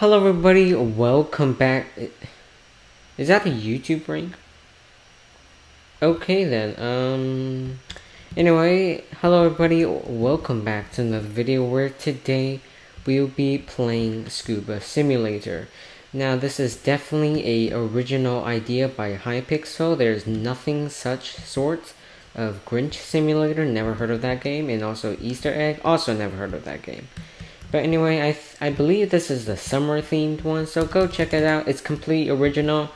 Hello everybody, welcome back. Is that a YouTube rank? Okay then, um... Anyway, hello everybody, welcome back to another video where today we'll be playing Scuba Simulator. Now this is definitely a original idea by Hypixel, there's nothing such sort of Grinch Simulator, never heard of that game, and also Easter Egg, also never heard of that game. But anyway, I I believe this is the summer themed one, so go check it out. It's complete original,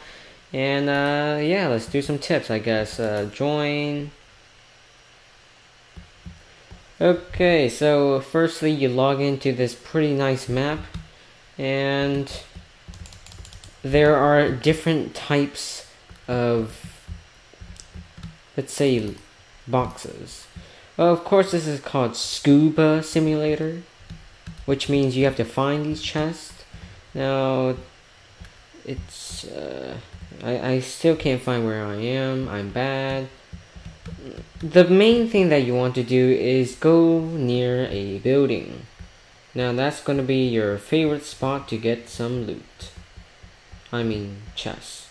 and uh, yeah, let's do some tips. I guess uh, join. Okay, so firstly, you log into this pretty nice map, and there are different types of, let's say, boxes. Well, of course, this is called Scuba Simulator which means you have to find these chests. Now, it's, uh, I, I still can't find where I am, I'm bad. The main thing that you want to do is go near a building. Now that's going to be your favorite spot to get some loot. I mean, chests.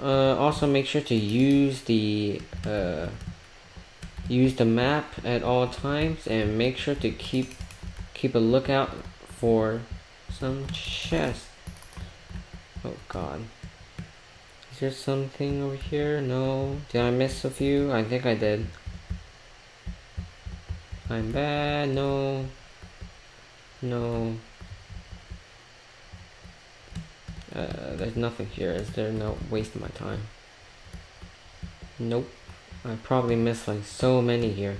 Uh, also make sure to use the, uh, use the map at all times and make sure to keep keep a lookout for some chests. Oh god. Is there something over here? No. Did I miss a few? I think I did. I'm bad. No. No. Uh, there's nothing here. Is there no waste my time? Nope. I probably missed like so many here.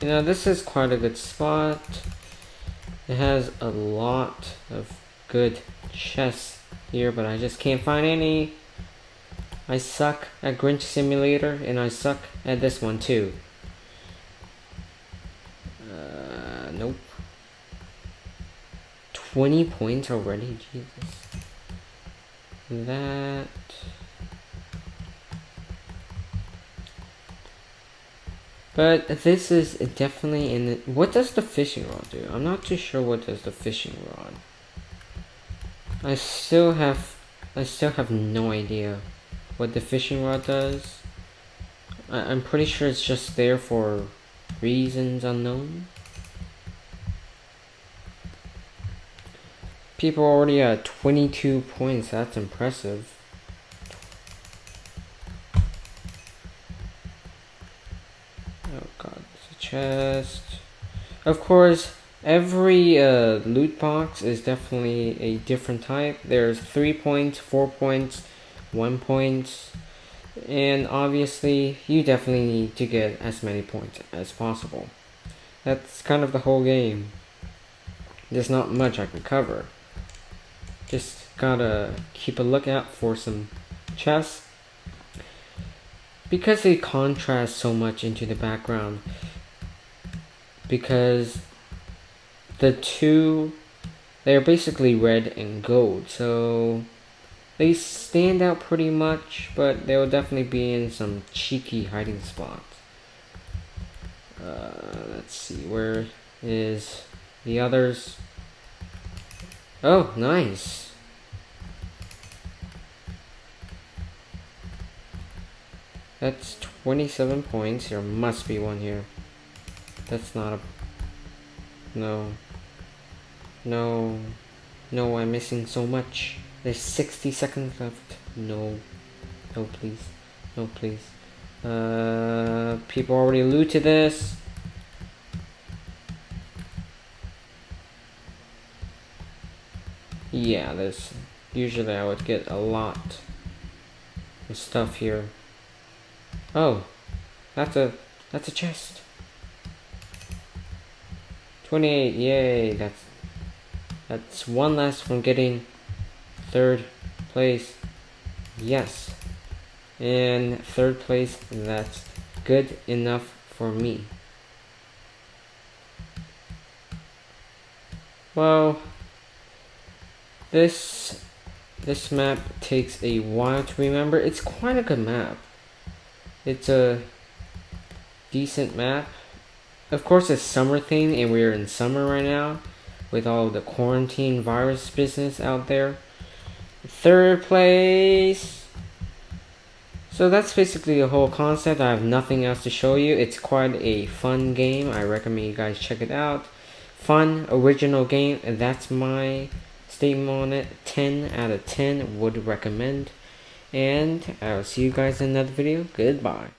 You know, this is quite a good spot. It has a lot of good chests here, but I just can't find any. I suck at Grinch Simulator, and I suck at this one too. Uh, nope. 20 points already? Jesus. That... But this is definitely in the, what does the fishing rod do? I'm not too sure what does the fishing rod. I still have I still have no idea what the fishing rod does. I, I'm pretty sure it's just there for reasons unknown. People already at 22 points, that's impressive. Chest. Of course, every uh, loot box is definitely a different type. There's 3 points, 4 points, 1 point, and obviously you definitely need to get as many points as possible. That's kind of the whole game. There's not much I can cover. Just gotta keep a lookout for some chests. Because they contrast so much into the background, because the two they're basically red and gold so they stand out pretty much but they'll definitely be in some cheeky hiding spots. Uh, let's see where is the others? Oh nice. That's 27 points. There must be one here that's not a... No. No. No, I'm missing so much. There's 60 seconds left. No. No, please. No, please. Uh, people already looted this. Yeah, there's... Usually I would get a lot of stuff here. Oh. That's a... That's a chest. 28, yay, that's, that's one less from getting third place, yes, and third place, that's good enough for me. Well, this this map takes a while to remember. It's quite a good map. It's a decent map of course it's summer thing and we're in summer right now with all the quarantine virus business out there. Third place. So that's basically the whole concept. I have nothing else to show you. It's quite a fun game. I recommend you guys check it out. Fun, original game. And that's my statement on it. 10 out of 10 would recommend. And I'll see you guys in another video. Goodbye.